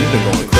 you've been going.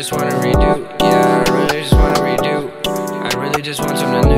just wanna redo. Yeah, I really just wanna redo. I really just want something.